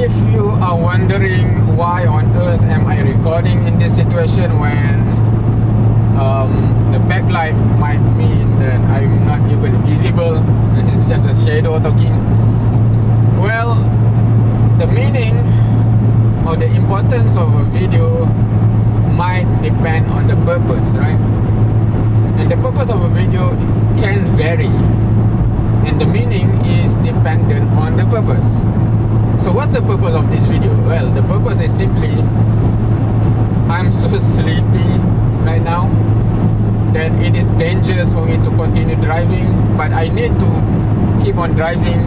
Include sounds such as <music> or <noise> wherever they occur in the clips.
if you are wondering why on earth am I recording in this situation when um, the backlight might mean that I'm not even visible it's just a shadow talking. Well, the meaning or the importance of a video might depend on the purpose, right? And the purpose of a video can vary. And the meaning is dependent on the purpose. So what's the purpose of this video? Well, the purpose is simply I'm so <laughs> sleepy right now that it is dangerous for me to continue driving, but I need to keep on driving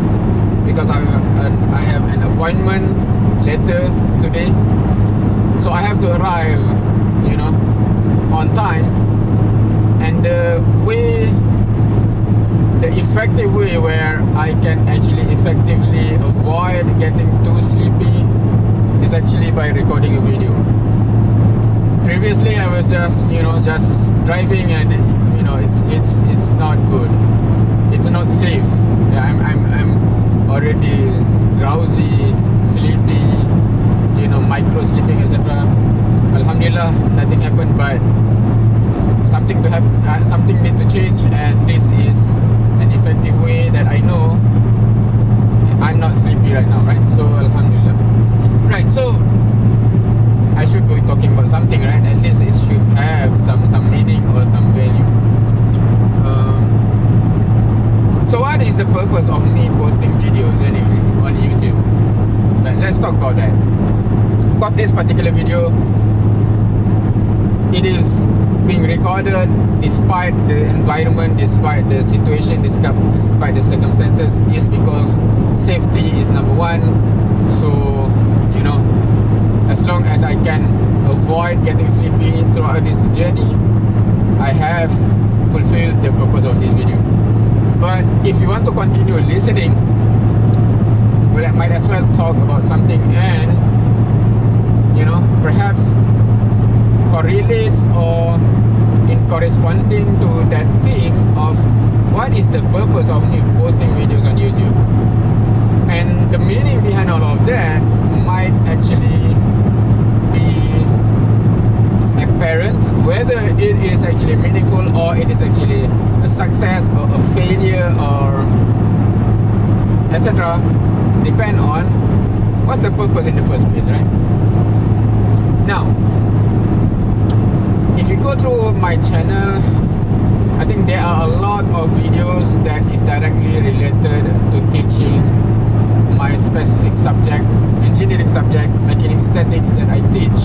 because I have an, I have an appointment later today. So I have to arrive, you know, on time. And the way the effective way where I can actually effectively avoid getting too sleepy is actually by recording a video. Previously, I was just you know just driving and you know it's it's it's not good. It's not safe. I'm I'm I'm already drowsy, sleepy, you know, micro sleeping, etc. Alhamdulillah, nothing happened, but something to have uh, something need to change, and this is effective way that I know I'm not sleepy right now, right? So Alhamdulillah. Right, so I should be talking about something, right? At least it should have some some meaning or some value. Um, so what is the purpose of me posting videos anyway on YouTube? Let's talk about that. Because this particular video, it is being recorded despite the environment, despite the situation, despite the circumstances, is because safety is number one. So, you know, as long as I can avoid getting sleepy throughout this journey, I have fulfilled the purpose of this video. But if you want to continue listening, well, I might as well talk about something and, you know, perhaps correlates or in corresponding to that theme of what is the purpose of posting videos on YouTube. And the meaning behind all of that might actually be apparent whether it is actually meaningful or it is actually a success or a failure or etc. Depend on what's the purpose in the first place, right? Now, you go through my channel I think there are a lot of videos that is directly related to teaching my specific subject engineering subject mechanics statics that I teach.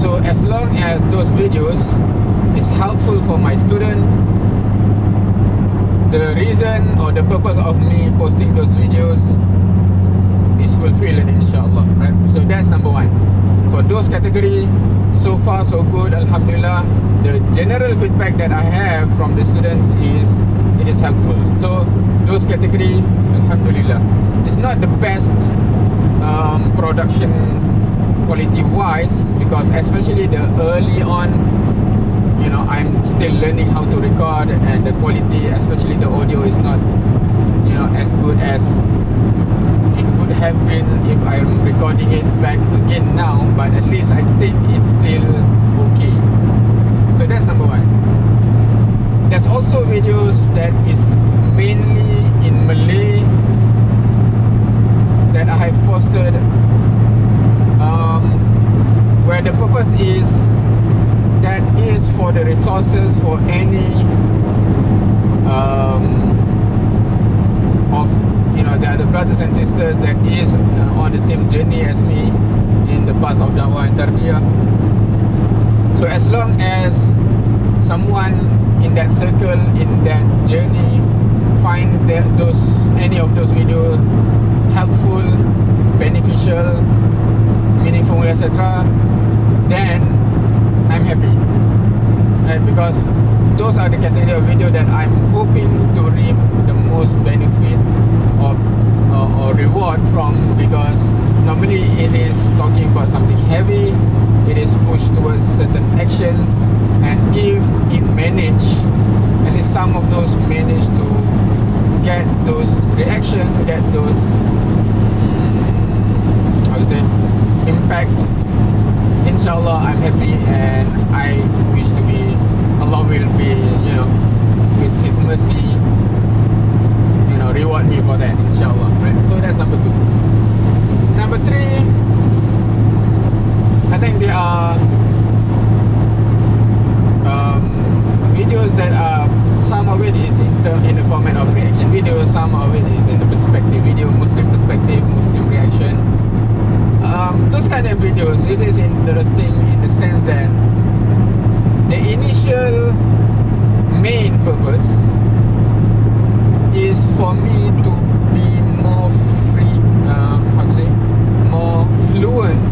So as long as those videos is helpful for my students the reason or the purpose of me posting those videos is fulfilled inshallah right? So that's number one those category so far so good alhamdulillah. The general feedback that i have from the students is it is helpful. So those category alhamdulillah. It's not the best um, production quality wise because especially the early on you know i'm still learning how to record and the quality especially the audio is not you know as good as have been if I'm recording it back again now but at least I think it's still okay. So that's number one. There's also videos that is mainly in Malay that I have posted um, where the purpose is that is for the resources for any um, of you know, the brothers and sisters that is uh, on the same journey as me in the path of Dawah and Tarbiyah. So as long as someone in that circle, in that journey, find that those any of those videos helpful, beneficial, meaningful, etc., then I'm happy. Right? Because those are the category of video that I'm hoping to reap the most benefit or, or, or reward from because normally it is talking about something heavy it is pushed towards certain action and if it manage at least some of those manage to get those reaction get those mm, perfect. Inshallah, I'm happy and I wish to be, Allah will be, you know, with His mercy, reward me for that, inshallah. Right? So that's number two. Number three, I think there are um, videos that are some of it is in the in the format of reaction video, some of it is in the perspective video, Muslim perspective, Muslim reaction. Um, those kind of videos, it is interesting in the sense that the initial main purpose is for me to be more free, um, how to say, more fluent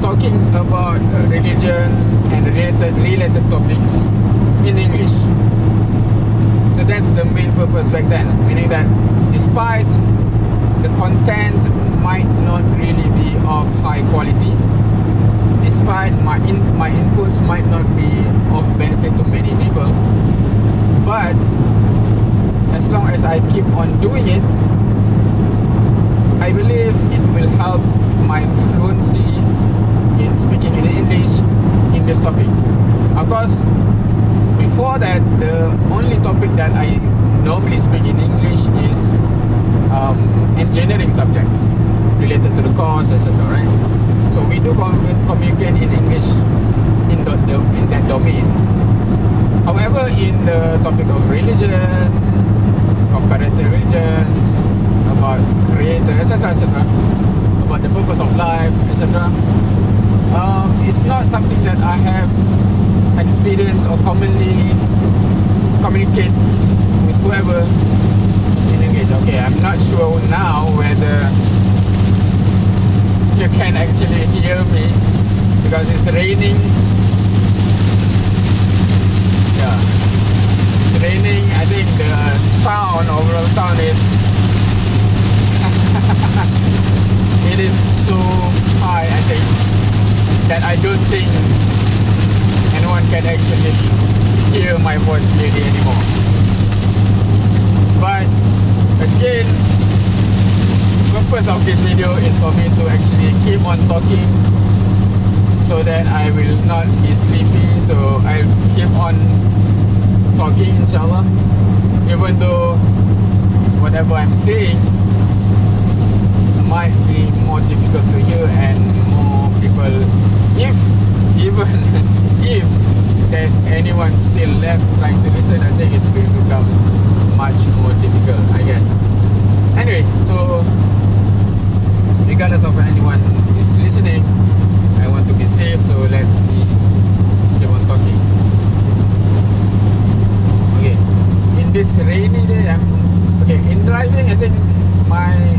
talking about uh, religion and related related topics in English. So that's the main purpose back then, meaning that despite the content might not really be of high quality, despite my in, my inputs might not be of benefit to many people, but as long as I keep on doing it, I believe it will help my fluency in speaking in English in this topic. Of course, before that, the only topic that I normally speak in English is um, engineering subject related to the course, etc. Right? So we do communicate in English in, in that domain. However, in the topic of religion, comparative religion, about creator, etc., etc., about the purpose of life, etc. Um, it's not something that I have experienced or commonly communicate with whoever in English. Okay, I'm not sure now whether you can actually hear me because it's raining. Raining. I think the sound, overall sound is <laughs> it is so high. I think that I don't think anyone can actually hear my voice clearly anymore. But again, purpose of this video is for me to actually keep on talking so that I will not be sleepy. So I'll keep on talking inshallah. Even though whatever I'm saying might be more difficult to hear and more people if even <laughs> if there's anyone still left trying to listen I think it will become much more difficult I guess anyway so regardless of anyone is listening I want to be safe so let's be keep on talking this rainy day I'm okay in driving I think my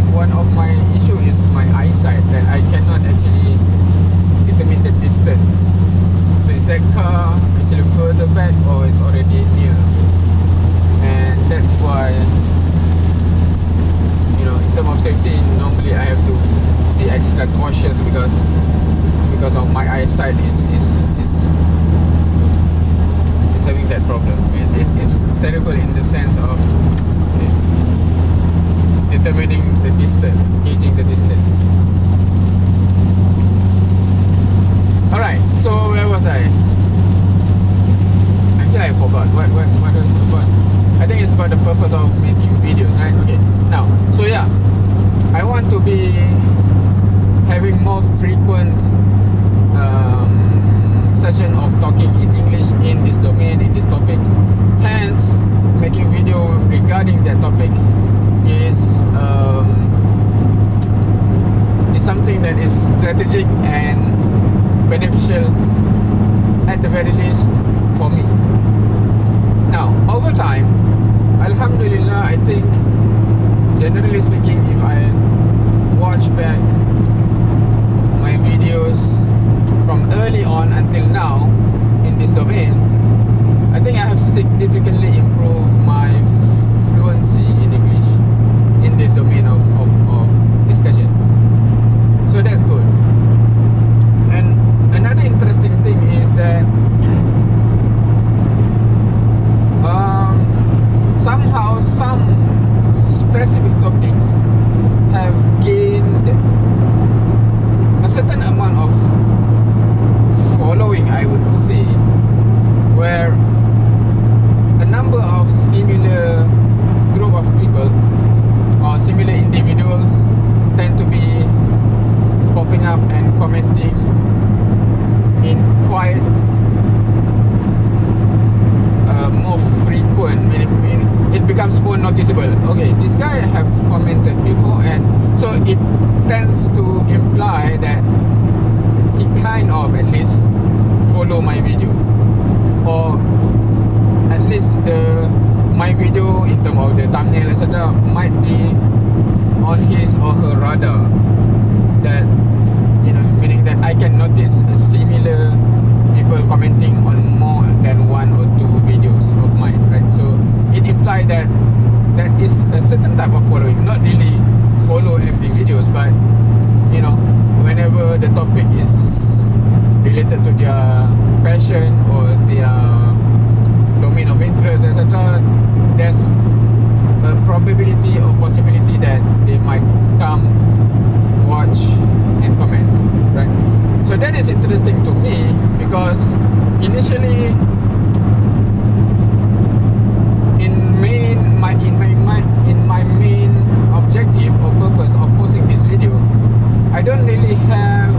really have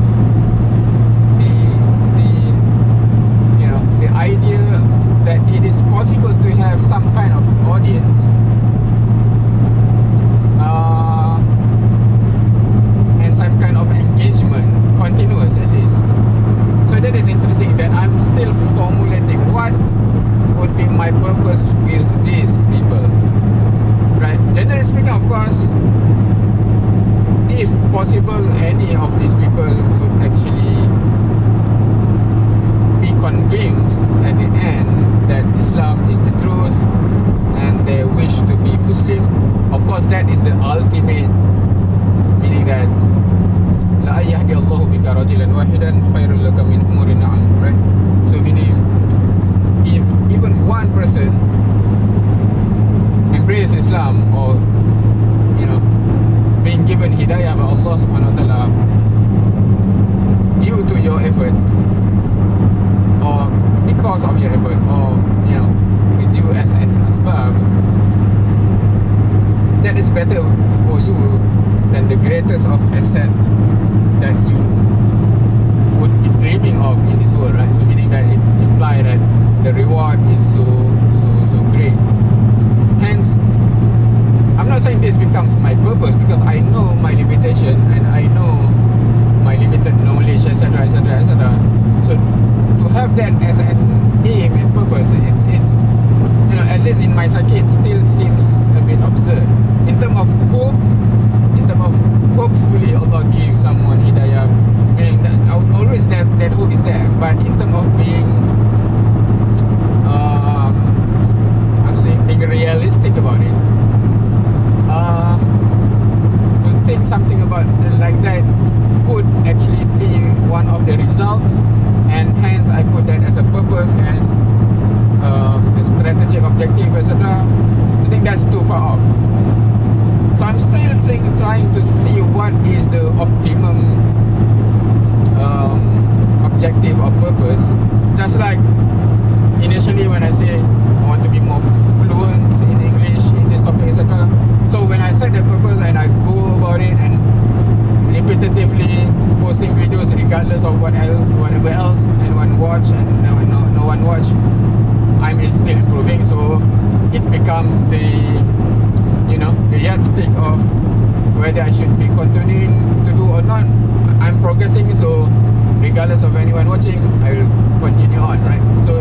the the you know the idea that it is possible to have some kind of audience uh, and some kind of engagement continuous at least so that is interesting that I'm still formulating what would be my purpose with these people right generally speaking of course if possible any of these people would actually be convinced at the end that Islam is the truth and they wish to be Muslim of course that is the ultimate meaning that la yahdi Allahu bika rajulan wahidan khairul laka min umuri na'am right so meaning if even one person embrace Islam or you know being given hidayah by Allah Subhanahu wa taala due to your effort or because of your effort or you know with you as an asbab that is better for you than the greatest of asset that you would be dreaming of in this world right so meaning that it imply that the reward is so so so great hence I'm not saying this becomes my purpose because I know my limitation and I know my limited knowledge, etc., etc., etc. So to have that as an aim and purpose, it's it's you know at least in my psyche it still seems a bit absurd. In terms of hope, in terms of give someone hidayah, meaning that always that that hope is there. But in terms of being um, how to say being realistic about it uh, to think something about like that could actually be one of the results. And hence I put that as a purpose and um, the strategic objective etc I think that's too far off so I'm still think, trying to see what is the optimum um, objective or purpose. Just like initially when I say I want to be more fluent in English in this topic etc so when I set the purpose and I go about it and repetitively posting videos regardless of what else whatever else anyone watch and no, no, no one watch I'm still improving. So it becomes the you know the yardstick of whether I should be continuing to do or not. I'm progressing so regardless of anyone watching I will continue on right? So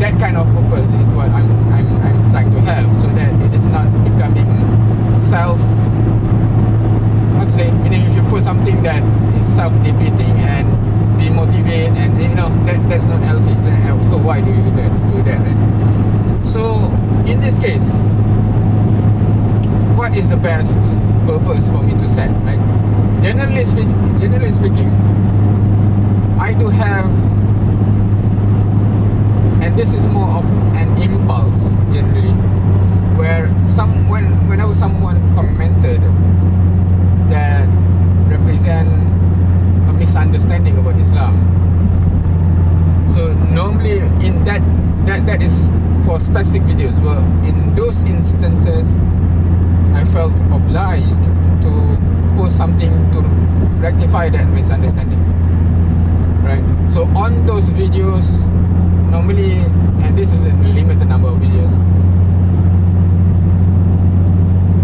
that kind of purpose is what I'm, I'm, I'm trying to have so that it is not becoming self how to say meaning if you put something that is self-defeating and demotivate and you know that that's not healthy. So why do you do that? Do that right? so in this case what is the best purpose for me to set right? Generally speaking generally speaking I do have and this is more of an impulse generally where some when whenever someone commented that represent a misunderstanding about Islam. So normally in that that that is for specific videos. Well in those instances I felt obliged to post something to rectify that misunderstanding. Right? So on those videos, normally, and this is a limited number of videos,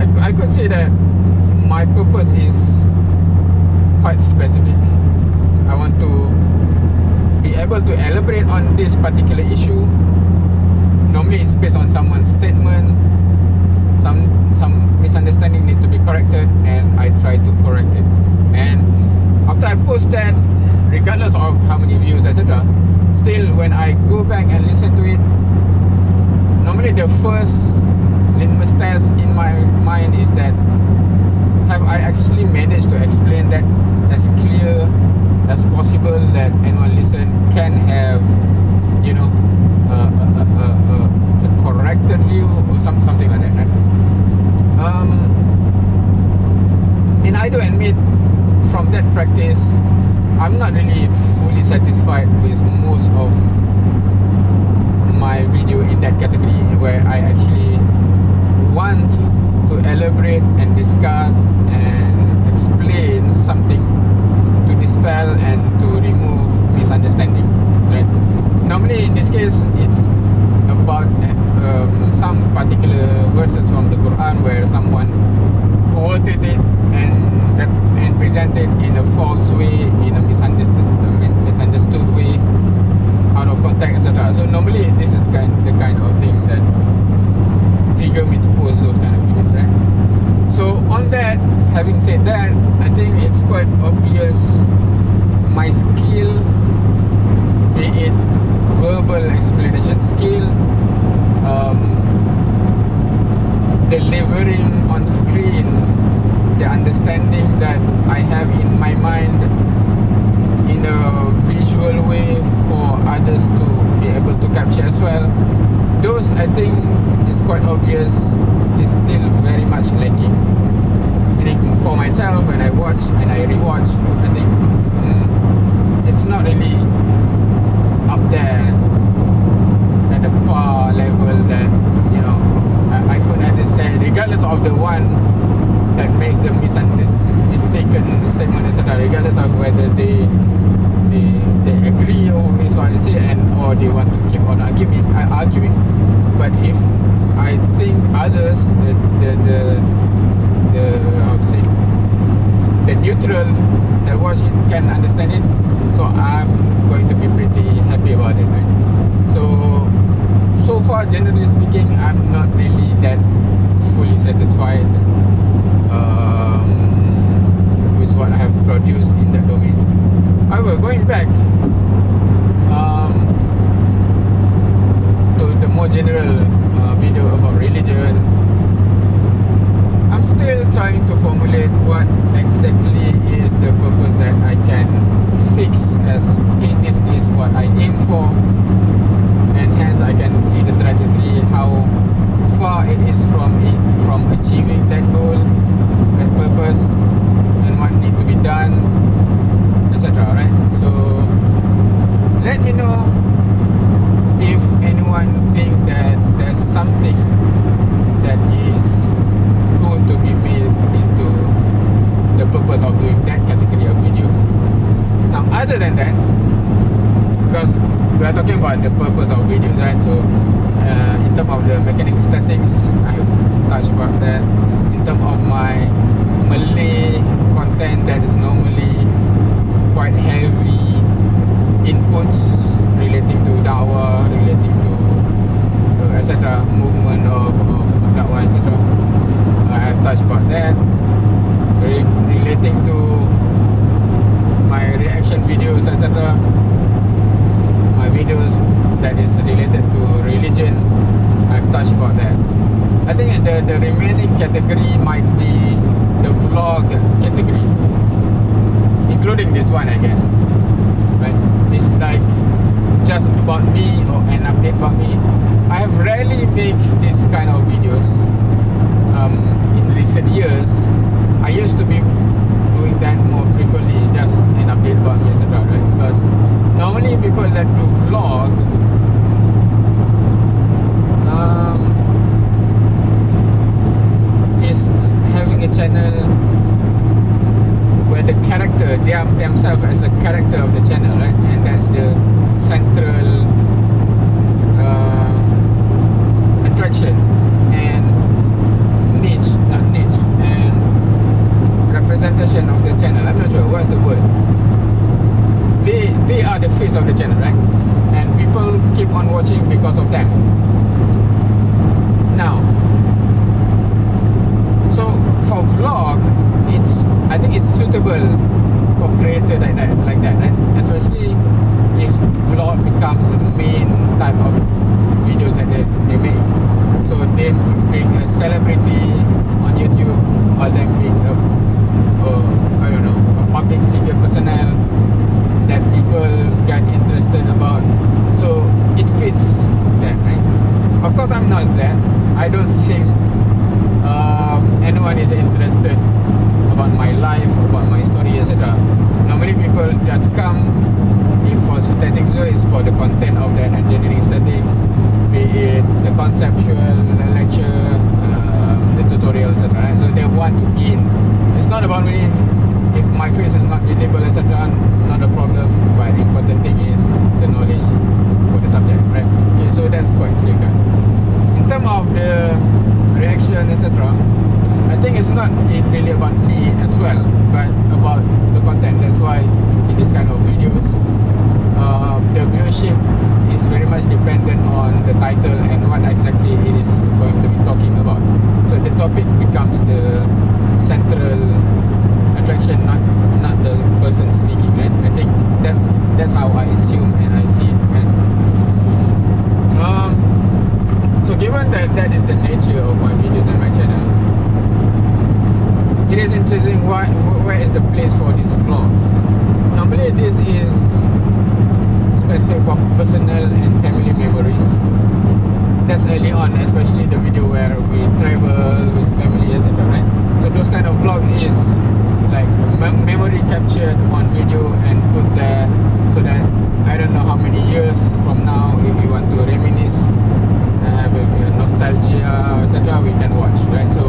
I, I could say that my purpose is quite specific. I want to be able to elaborate on this particular issue. Normally, it's based on someone's statement some some misunderstanding need to be corrected, and I try to correct it. And after I post that, regardless of how many views, etc., still when I go back and listen to it, normally the first litmus test in my mind is that have I actually managed to explain that as clear as possible that anyone listen can have you know a, a view or some, something like that right? um, and I do admit from that practice I'm not really fully satisfied with most of my video in that category where I actually want to elaborate and discuss and explain something to dispel and to remove misunderstanding right normally in this case it's about um, some particular verses from the Quran where someone quoted it and and presented in a false way in a misunderstood misunderstood way out of context etc so normally this is kind the kind of thing that trigger me to post those kind of videos, right? So on that, having said that, I think it's quite obvious my skill, be it verbal explanation skill, um, delivering on screen the understanding that I have in my mind in a visual way for others to be able to capture as well. Those I think is quite obvious is still very much lacking. Think for myself when I watch and I rewatch, I think mm, it's not really up there at par level that you know I, I could understand regardless of the one that makes the mistaken statement etc. Regardless of whether they they they agree with what I say and or they want to keep on arguing uh, arguing but if I think others the the the, the how to say the neutral that watch it can understand it so I'm going to be pretty happy about it right I'm not really that fully satisfied um, with what I have produced in that domain. However going back um, the more general uh, video about religion I'm still trying to formulate what exactly is the purpose that I can fix as okay this is what I aim for and hence I can see the trajectory how far it is from it from achieving that goal that purpose and what need to be done etc right? So let me know if anyone think that there's something that is good to be made into the purpose of doing that category of videos. Now, other than that, because we are talking about the purpose of videos, right? So, uh, in terms of the mechanic statics, I have touched about that. In terms of my Malay content that is normally quite heavy inputs relating to dakwah, relating to uh, etc. movement of, of dakwah, etc. Uh, I have touched about that. Re relating to my reaction videos, etc. Videos that is related to religion, I've touched about that. I think the the remaining category might be the vlog category, including this one, I guess. Right? It's like just about me or an update about me. I have rarely make this kind of videos um, in recent years. I used to be doing that more frequently, just an update about me, etc. Right? Because normally people that do vlog um, is having a channel where the character, they are themselves as a character of the channel, right? And that's the central uh, attraction and niche, not niche, and representation of the channel. I'm not sure what's the word. They they are the face of the channel, right? And people keep on watching because of them. Now, so for vlog, it's I think it's suitable for creator like that, like that, right? Especially if vlog becomes the main type of videos that they, they make. So them being a celebrity on YouTube or them being a, a I don't know a public figure personnel that people get interested about. So it fits that, right? Of course, I'm not that. I don't think um, anyone is interested about my life, about my story, etc. Normally, people just come if for static is for the content of the engineering statics, be it the conceptual lecture, um, the tutorial, etc. So they want to gain. It's not about me. If my face is not visible, etc., not a problem. But the important thing is the knowledge for the subject, right? Okay, so that's quite clear. Kan? In terms of the reaction, etc., I think it's not really about me as well, but about the content. That's why in this kind of videos, uh, the viewership is very much dependent on the title and what exactly it is going to be talking about. So the topic becomes the central attraction, not not the person speaking. Right? I think that's that's how I assume and I see it as. Um, so given that that is the nature of my videos and my channel, it is interesting. Why, where is the place for these vlogs? Normally, this is specific for personal and family memories. That's early on, especially the video where we travel with family, etc. Right? So those kind of vlog is memory captured on video and put there, so that I don't know how many years from now, if you want to reminisce, uh, have a, nostalgia, etc., we can watch, right? So,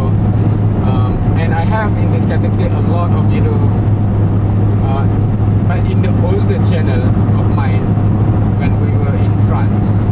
um, and I have in this category a lot of video, uh, but in the older channel of mine, when we were in France,